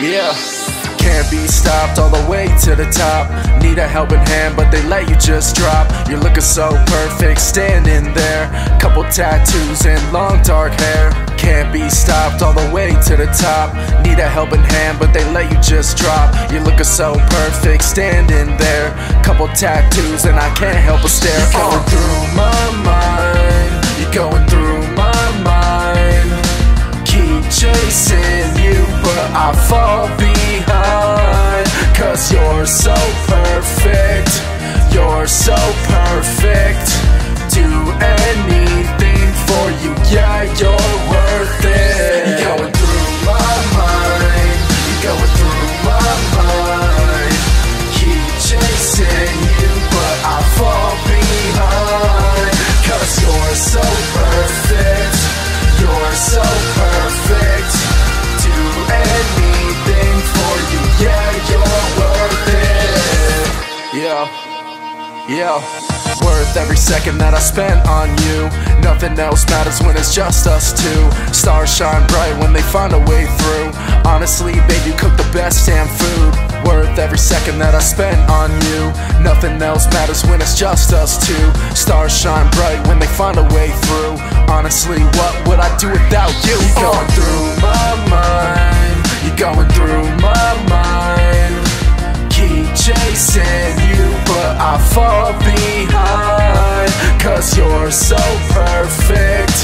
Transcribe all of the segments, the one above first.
Yeah. Can't be stopped all the way to the top. Need a helping hand, but they let you just drop. You're looking so perfect, standing there. Couple tattoos and long dark hair. Can't be stopped all the way to the top. Need a helping hand, but they let you just drop. You're looking so perfect, standing there. Couple tattoos, and I can't help but stare. You're going through my mind. You're going I yeah. Worth every second that I spent on you. Nothing else matters when it's just us two. Stars shine bright when they find a way through. Honestly, babe, you cook the best damn food. Worth every second that I spent on you. Nothing else matters when it's just us two. Stars shine bright when they find a way through. Honestly, what would I do without you? You're going through my mind. You're going through my mind. Behind. Cause you're so perfect.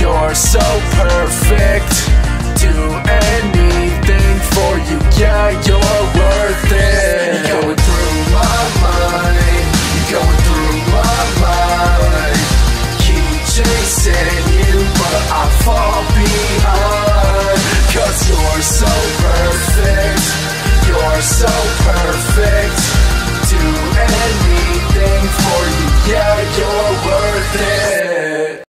You're so perfect. Do anything for you, yeah, you're worth it. You're going through my mind. You're going through my mind. Keep chasing you, but I fall behind. Cause you're so perfect. You're so